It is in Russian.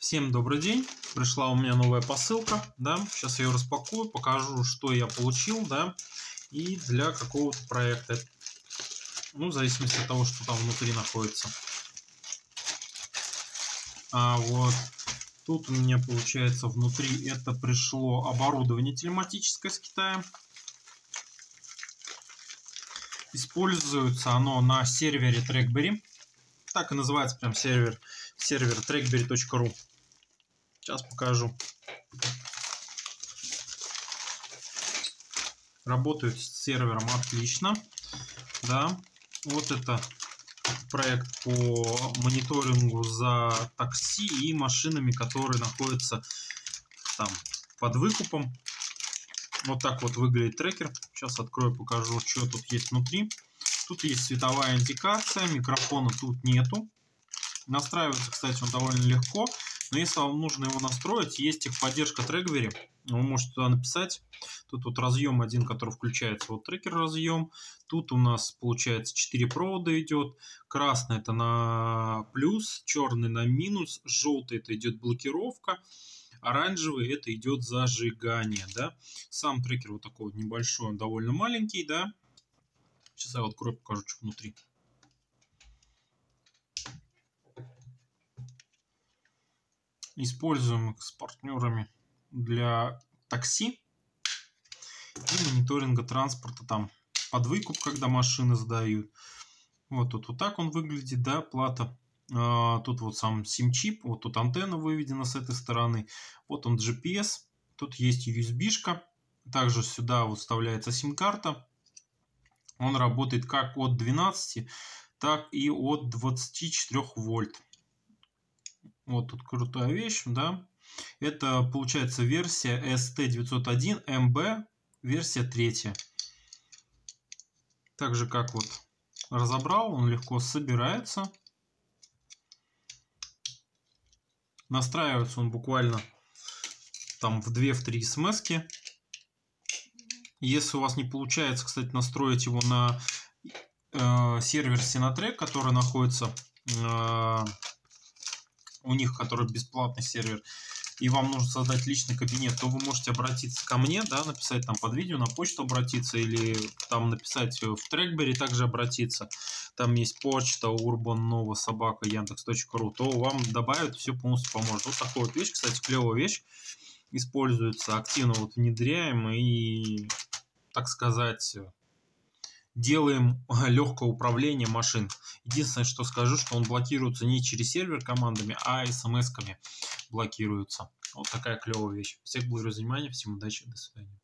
Всем добрый день. Пришла у меня новая посылка, да. Сейчас я ее распакую, покажу, что я получил, да, и для какого-то проекта. Ну, в зависимости от того, что там внутри находится. А вот тут у меня получается внутри это пришло оборудование телематическое с Китая. Используется оно на сервере Trackberry. Так и называется прям сервер, сервер trackberry.ru. Сейчас покажу. Работает с сервером отлично. Да, вот это проект по мониторингу за такси и машинами, которые находятся там под выкупом. Вот так вот выглядит трекер. Сейчас открою, покажу, что тут есть внутри. Тут есть световая индикация, микрофона тут нету. Настраивается, кстати, он довольно легко. Но если вам нужно его настроить, есть техподдержка Треквери. Вы можете туда написать. Тут вот разъем один, который включается. Вот трекер разъем. Тут у нас получается 4 провода идет. Красный это на плюс, черный на минус, желтый это идет блокировка. Оранжевый это идет зажигание, да. Сам трекер вот такой вот небольшой, он довольно маленький, да. Сейчас я вот открою, покажу, что внутри. Используем с партнерами для такси и мониторинга транспорта там под выкуп, когда машины сдают. Вот тут вот так он выглядит, да, плата. А, тут вот сам SIM-чип, вот тут антенна выведена с этой стороны. Вот он GPS, тут есть USB-шка. Также сюда вот вставляется сим-карта. Он работает как от 12, так и от 24 вольт. Вот тут крутая вещь, да. Это получается версия ST901MB, версия третья. Так же как вот разобрал, он легко собирается. Настраивается он буквально там в 2-3 смс -ки. Если у вас не получается, кстати, настроить его на э, сервер Sinatrek, который находится э, у них, который бесплатный сервер, и вам нужно создать личный кабинет, то вы можете обратиться ко мне, да, написать там под видео, на почту обратиться, или там написать в Трекбери также обратиться. Там есть почта Urban Nova собака Яндекс.ру, то вам добавят, все полностью поможет. Вот такая вот вещь, кстати, клевая вещь. Используется активно вот внедряем и, так сказать, делаем легкое управление машин. Единственное, что скажу, что он блокируется не через сервер командами, а смс-ками блокируется. Вот такая клевая вещь. Всех благодарю за внимание, всем удачи, до свидания.